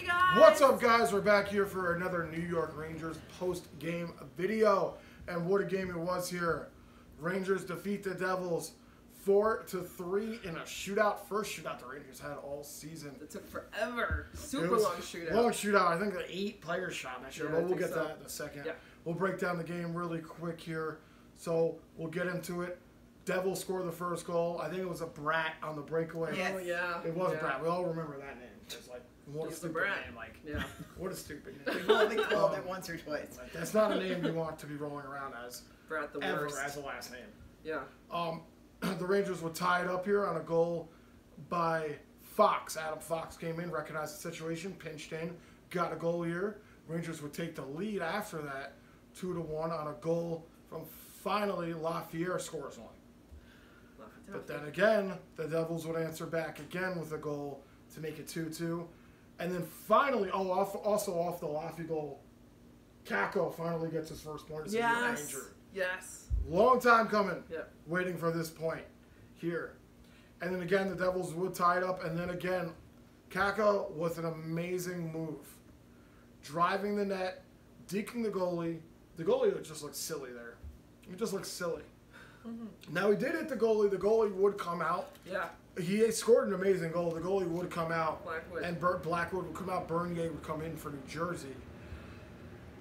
Hey guys. What's up, guys? We're back here for another New York Rangers post-game video, and what a game it was here. Rangers defeat the Devils four to three in a shootout. First shootout the Rangers had all season. It took forever. Super long shootout. Long shootout. I think the eight players shot that shit, Yeah, but we'll get so. that in a second. Yeah. We'll break down the game really quick here. So we'll get into it. Devils score the first goal. I think it was a Bratt on the breakaway. Yes. Oh yeah. It was yeah. Bratt. We all remember that name. It's like what a He's the stupid Bratt. name. Like Yeah. what a stupid name. We've only called it once or twice. Like, that's not a name you want to be rolling around as Bratt the ever worst. as a last name. Yeah. Um, the Rangers would tie it up here on a goal by Fox. Adam Fox came in, recognized the situation, pinched in, got a goal here. Rangers would take the lead after that, two to one on a goal from finally Lafrenière scores one. But then again, the Devils would answer back again with a goal to make it 2 2. And then finally, oh, off, also off the Lafrenière goal, Kakko finally gets his first point as a Yes. Ranger. Yes. Long time coming, Yeah. waiting for this point here. And then again, the Devils would tie it up. And then again, Kakko with an amazing move. Driving the net, deking the goalie. The goalie just looks silly there. He just looks silly. Now he did hit the goalie. The goalie would come out. Yeah. He scored an amazing goal. The goalie would come out, Blackwood. and Bert Blackwood would come out. Bernier would come in for New Jersey.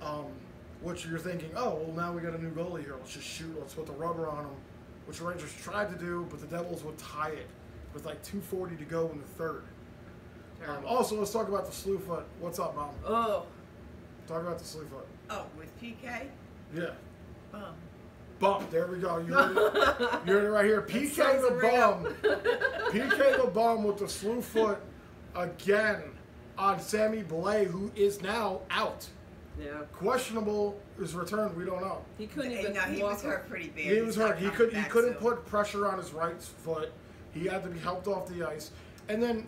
Um, which you're thinking, oh well, now we got a new goalie here. Let's just shoot. Let's put the rubber on him. Which the Rangers tried to do, but the Devils would tie it with like 2:40 to go in the third. Um, also, let's talk about the slew foot. What's up, mom? Oh. Talk about the slew foot. Oh, with PK? Yeah. Bum. Bum. There we go. You heard it, you heard it right here. PK sounds the real. bum. PK the bum with the slew foot again on Sammy Blais, who is now out. Yeah. Questionable is returned. We don't know. He couldn't even no, he walk was hurt pretty bad. He was hurt. He coming could. He back couldn't soon. put pressure on his right foot. He had to be helped off the ice. And then,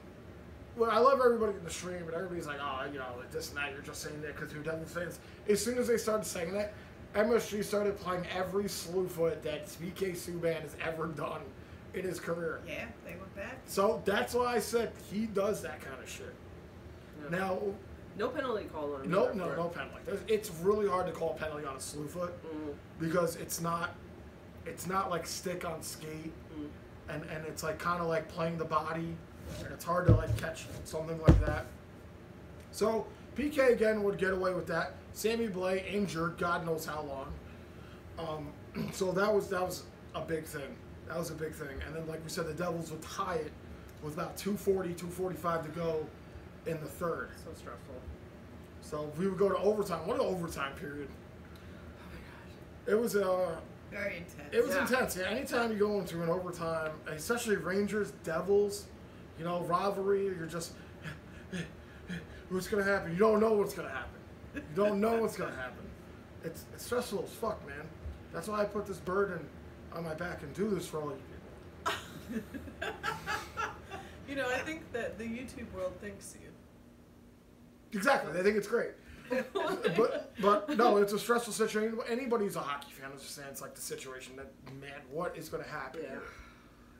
well, I love everybody in the stream, but everybody's like, oh, you know, like this and that. You're just saying that because you're Devils fans. As soon as they started saying that, MSG started playing every slew foot that PK Subban has ever done in his career. Yeah, they went back. So that's why I said he does that kind of shit. Yeah. Now, No penalty call on him. no, no, no penalty. There's- It's really hard to call a penalty on a slew foot Mm, because it's not, it's not like stick on skate, mm. and and it's like kind of like playing the body, and it's hard to like catch something like that. So PK again would get away with that. Sammy Blais injured, God knows how long. Um, so that was that was a big thing. That was a big thing. And then like we said, the Devils would tie it with about 240, 245 to go in the third. So stressful. So we would go to overtime. What an overtime period! Oh my gosh. It was uh, Very intense. it was Yeah. intense. Yeah, anytime you go into an overtime, especially Rangers, Devils, you know, rivalry, you're just what's gonna happen? You don't know what's gonna happen. You don't know what's gonna happen. It's, it's stressful as fuck, man. That's why I put this burden on my back and do this for all you people. You know, I think that the YouTube world thinks you. Exactly. They think it's great. but but no, it's a stressful situation. Anybody who's a hockey fan understands like the situation that man, what is going to happen Yeah. here?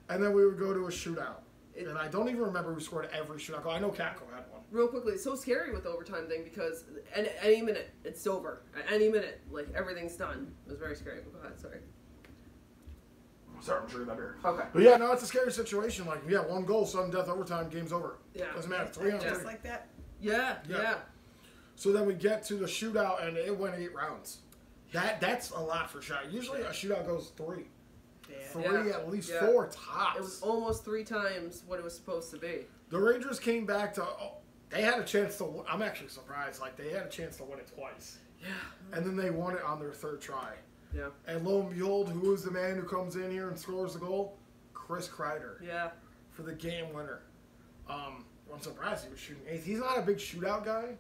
And then we would go to a shootout, It- and I don't even remember who scored every shootout goal. I know Kakko had one. Real quickly, it's so scary with the overtime thing because any, any minute it's over. At any minute, like everything's done. It was very scary. But go ahead, sorry. Sorry, I'm sure that beer. Okay. But yeah, no, it's a scary situation. Like yeah, one goal, sudden death, overtime, game's over. Yeah. doesn't matter. Three on Just three. like that. Yeah, Yeah. yeah. So then we get to the shootout, and it went eight rounds. That that's a lot for shot. Usually a shootout goes three, Yeah. Three Yeah. at least Yeah. four tops. It was almost three times what it was supposed to be. The Rangers came back to. Oh, they had a chance to. win- I'm actually surprised. Like they had a chance to win it twice, Yeah. and then they won it on their third try. Yeah. And lo and behold, who is the man who comes in here and scores the goal? Chris Kreider Yeah. for the game winner. Um, I'm surprised he was shooting eighth. He's not a big shootout guy.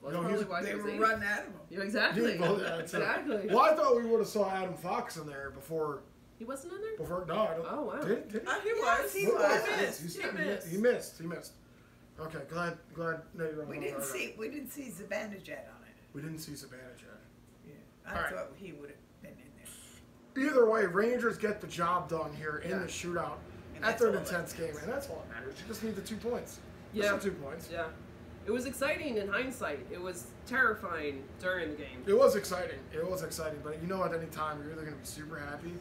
Well, No, that's he's- probably They he was were eight. running at him. Yeah, exactly. Yeah, well, yeah, it's a- exactly. well, I thought we would have saw Adam Fox in there before. He wasn't in there. Before no, I don't. Oh, wow. Did, did he? Oh, he Yes, was. he What was. He missed. missed. He He, missed. he missed. He missed. Okay, glad glad no, you're on We the didn't right. see we didn't see Zibanejad on it. We didn't see Zibanejad yet. Yeah. I All right. thought he would have been in there. Either way, Rangers get the job done here in Yeah. the shootout And after an intense game, and that's all that matters. You just need the two points. Yeah. Just the two points. Yeah. it was exciting in hindsight. It was terrifying during the game. It was exciting. It was exciting, but you know, at any time, you're either gonna be super happy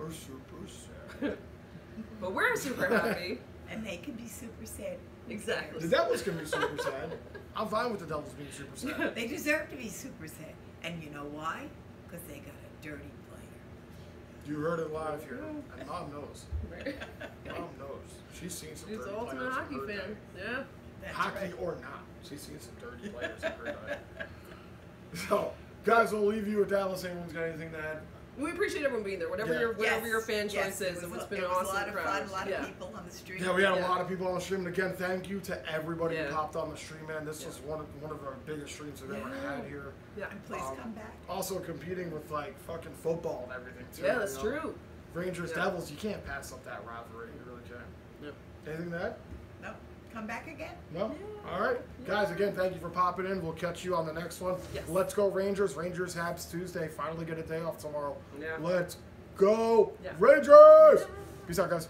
or super sad. But we're super happy. And they can be super sad. Exactly. the Devils can be super sad. I'm fine with the Devils being super sad. They deserve to be super sad. And you know why? Because they got a dirty player. You heard it live here, and Mom knows. Right. Mom knows. She's seen some She's dirty the ultimate players hockey fan. day. Yeah. That's Hockey right. or not, she's seen some dirty players in her day. So, guys, we'll leave you with Dallas. Anyone's got anything to add? We appreciate everyone being there. Whatever Yeah. your whatever Yes, your fan choice yes, it is, was it's a- been it an was awesome a lot of crowd. fun, a lot yeah. of people on the stream. Yeah, we had a lot of people on the stream. And again, thank you to everybody who popped on the stream, man. This Yeah. was one of one of our biggest streams we've ever had here. Yeah. And please Um, come back. Also competing with like fucking football and everything too. Yeah, that's you know? true. Rangers Yeah. Devils, you can't pass up that rivalry. You really can't. Yep. Anything to add? No, come back again. No? Yeah. All right. Guys, again, thank you for popping in. We'll catch you on the next one. Yes. Let's go Rangers. Rangers Habs Tuesday. Finally get a day off tomorrow. Yeah. Let's go Yeah. Rangers! Peace out, guys.